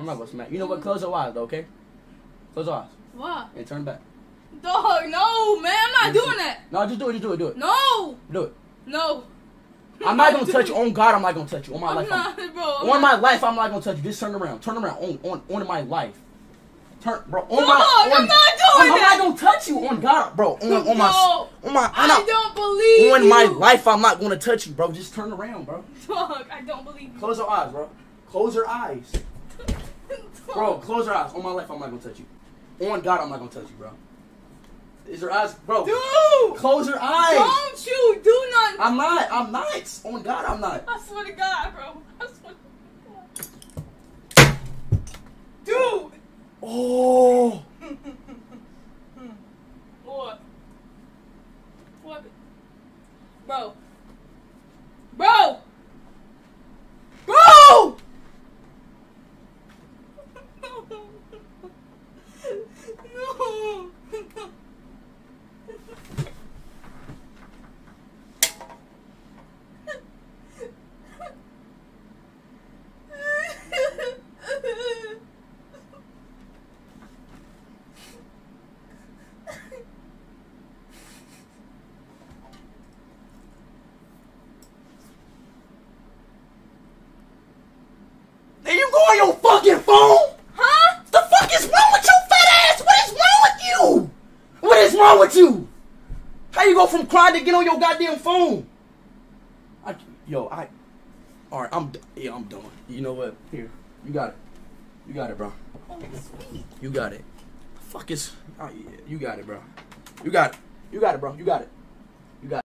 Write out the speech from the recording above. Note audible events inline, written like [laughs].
I'm not gonna smack. You know what? Close your eyes, though, okay? Close your eyes What? and turn back. Dog, no, man, I'm not doing that. No, just do it. Just do it. Do it. No, Do it. no. I'm not [laughs] gonna touch you. On God, I'm not gonna touch you. On my I'm life, I'm- not, bro. On my life, I'm not gonna touch you. Just turn around. Turn around. On on on my life. Turn, bro. On Dog, my. I'm not doing that. I'm not gonna touch you. On God, bro. On, on my. On my. I don't believe on you. my life, I'm not gonna touch you, bro. Just turn around, bro. Dog, I don't believe you. Close your eyes, bro. Close your eyes, bro. Close your eyes. On my life, I'm not gonna touch you. On God, I'm not gonna touch you, bro. Is your eyes, bro? Dude, Close your eyes. don't you do nothing. I'm not. I'm not. On God, I'm not. I swear to God, bro. I swear to God. Dude. Oh. [laughs] What? What? Bro. Bro! Bro! no. Then you go on your fucking phone. huh? The fuck is wrong with your fat ass? What is wrong with you? What is wrong with you? How you go from crying to get on your goddamn phone? I, yo, I. All right, I'm. Yeah, I'm done. You know what? Here, you got it. You got it, bro. Oh, sweet. You got it. Fuck is. Oh, yeah, you got it, bro. You got it. You got it, bro. You got it. You got it.